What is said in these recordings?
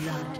Blood.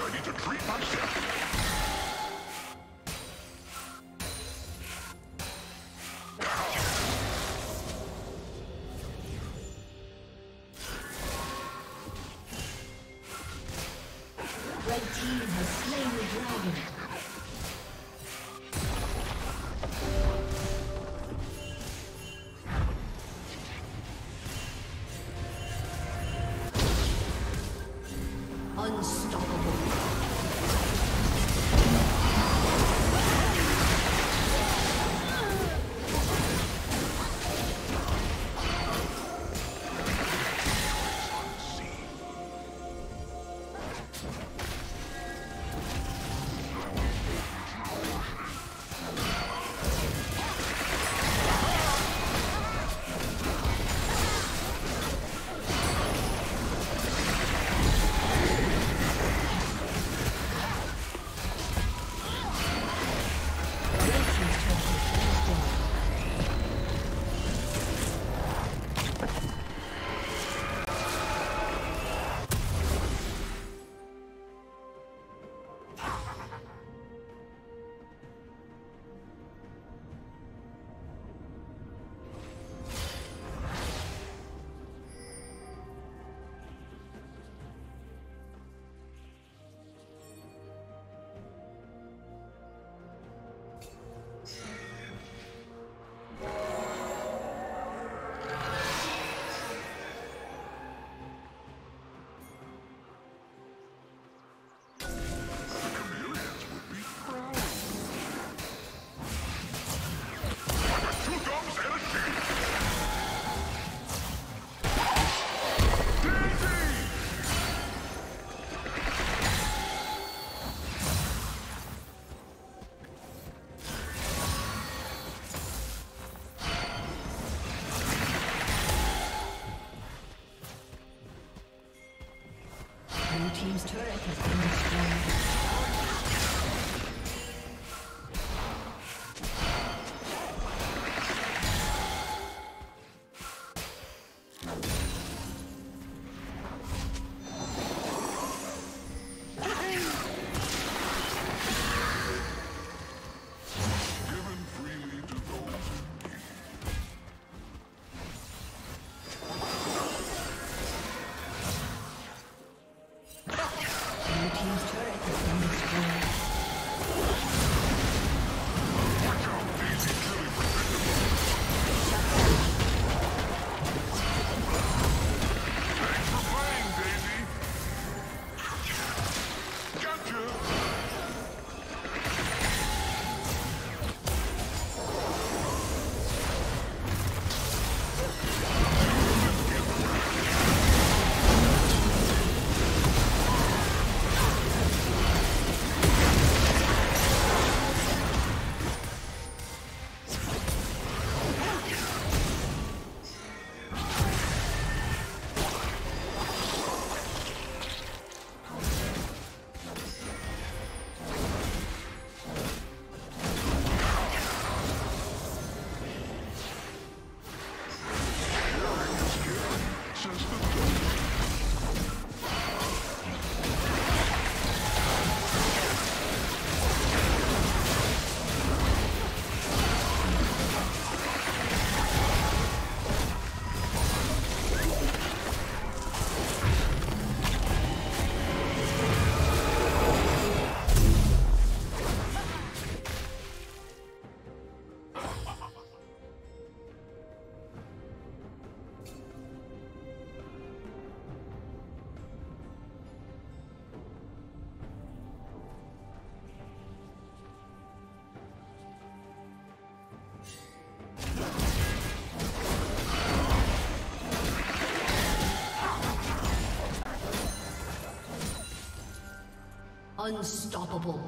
I need to treat myself. Unstoppable.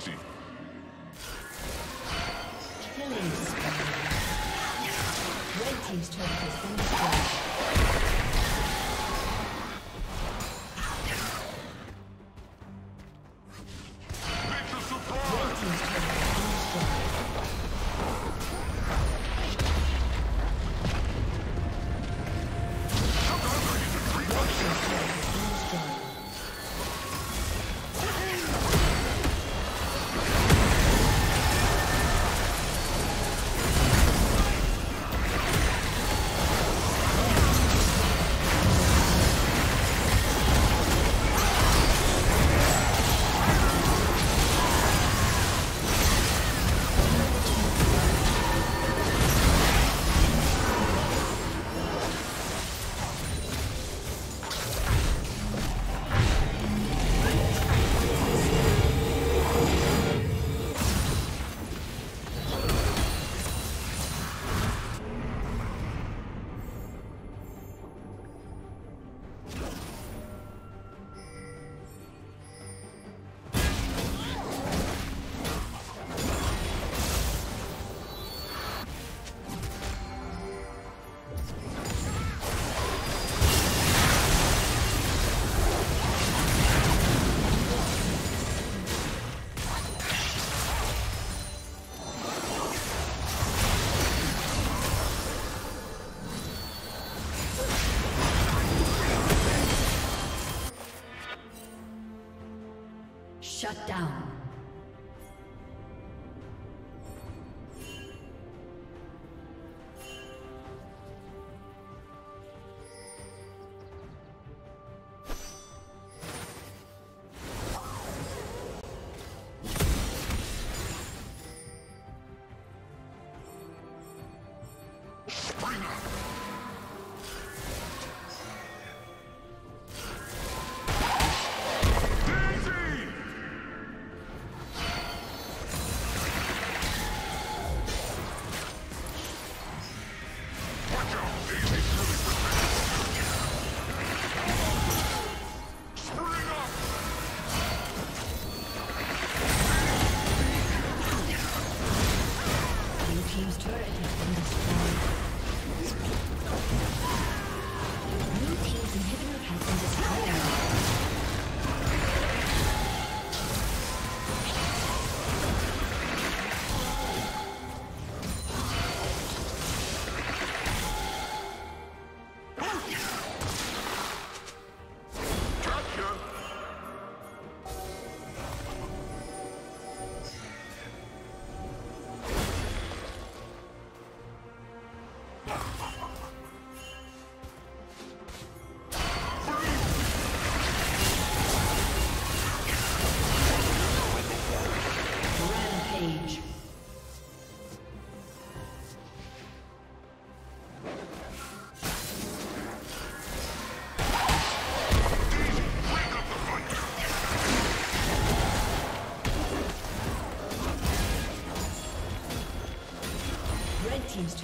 easy. Killing spree. Red team's turret has been destroyed. Shut down.